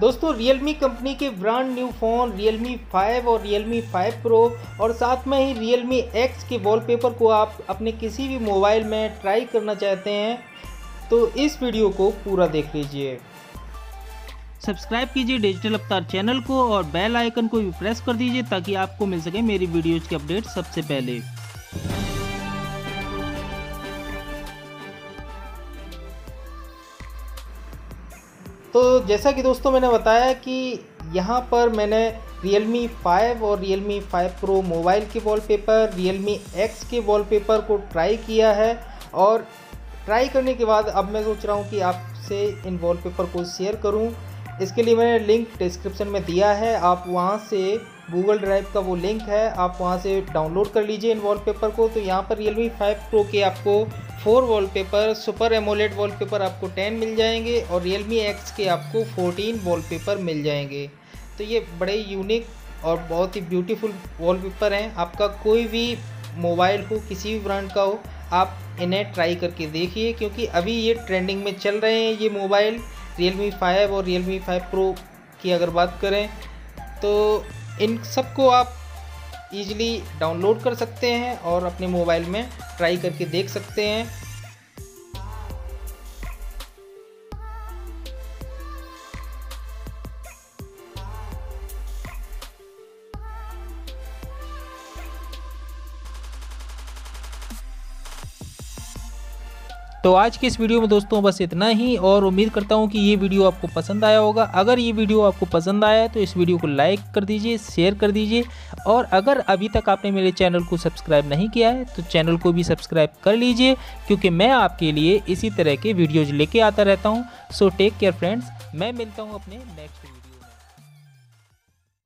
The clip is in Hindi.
दोस्तों, Realme कंपनी के ब्रांड न्यू फ़ोन Realme 5 और Realme 5 Pro और साथ में ही Realme X के वॉलपेपर को आप अपने किसी भी मोबाइल में ट्राई करना चाहते हैं तो इस वीडियो को पूरा देख लीजिए। सब्सक्राइब कीजिए डिजिटल अवतार चैनल को और बेल आइकन को भी प्रेस कर दीजिए ताकि आपको मिल सके मेरी वीडियोज़ के अपडेट सबसे पहले। तो जैसा कि दोस्तों मैंने बताया कि यहाँ पर मैंने Realme 5 और Realme 5 Pro मोबाइल के वॉलपेपर Realme X के वॉलपेपर को ट्राई किया है और ट्राई करने के बाद अब मैं सोच रहा हूँ कि आपसे इन वॉलपेपर को शेयर करूँ। इसके लिए मैंने लिंक डिस्क्रिप्शन में दिया है, आप वहाँ से गूगल ड्राइव का वो लिंक है, आप वहाँ से डाउनलोड कर लीजिए इन वॉलपेपर को। तो यहाँ पर Realme 5 Pro के आपको four wallpaper super AMOLED wallpaper आपको टेन मिल जाएँगे और Realme एक्स के आपको 14 वॉलपेपर मिल जाएँगे। तो ये बड़े यूनिक और बहुत ही ब्यूटीफुल वॉलपेपर हैं। आपका कोई भी मोबाइल हो, किसी भी ब्रांड का हो, आप इन्हें ट्राई करके देखिए, क्योंकि अभी ये ट्रेंडिंग में चल रहे हैं ये मोबाइल Realme 5 और Realme 5 Pro की अगर बात करें तो इन सबको आप ईजिली डाउनलोड कर सकते हैं और अपने मोबाइल में ट्राई करके देख सकते हैं। तो आज की इस वीडियो में दोस्तों बस इतना ही, और उम्मीद करता हूँ कि ये वीडियो आपको पसंद आया होगा। अगर ये वीडियो आपको पसंद आया तो इस वीडियो को लाइक कर दीजिए, शेयर कर दीजिए, और अगर अभी तक आपने मेरे चैनल को सब्सक्राइब नहीं किया है तो चैनल को भी सब्सक्राइब कर लीजिए, क्योंकि मैं आपके लिए इसी तरह के वीडियोज़ लेके आता रहता हूँ। सो टेक केयर फ्रेंड्स मैं मिलता हूँ अपने नेक्स्ट वीडियो